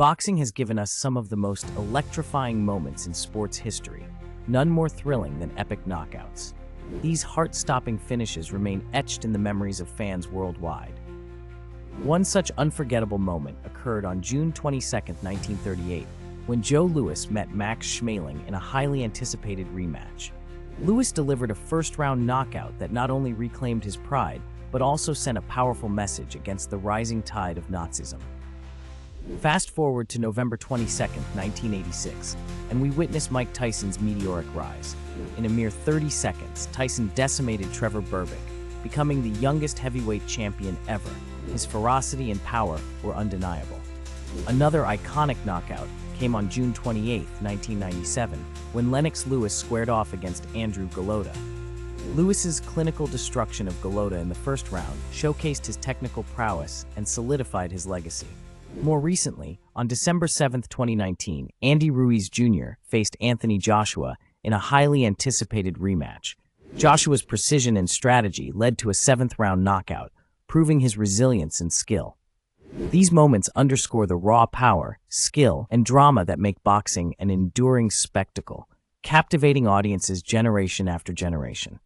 Boxing has given us some of the most electrifying moments in sports history, none more thrilling than epic knockouts. These heart-stopping finishes remain etched in the memories of fans worldwide. One such unforgettable moment occurred on June 22, 1938, when Joe Louis met Max Schmeling in a highly anticipated rematch. Louis delivered a first-round knockout that not only reclaimed his pride, but also sent a powerful message against the rising tide of Nazism. Fast forward to November 22, 1986, and we witness Mike Tyson's meteoric rise. In a mere 30 seconds, Tyson decimated Trevor Berbick, becoming the youngest heavyweight champion ever. His ferocity and power were undeniable. Another iconic knockout came on June 28, 1997, when Lennox Lewis squared off against Andrew Golota. Lewis's clinical destruction of Golota in the first round showcased his technical prowess and solidified his legacy. More recently, on December 7, 2019, Andy Ruiz Jr. faced Anthony Joshua in a highly anticipated rematch. Joshua's precision and strategy led to a seventh round knockout, proving his resilience and skill. These moments underscore the raw power, skill, and drama that make boxing an enduring spectacle, captivating audiences generation after generation.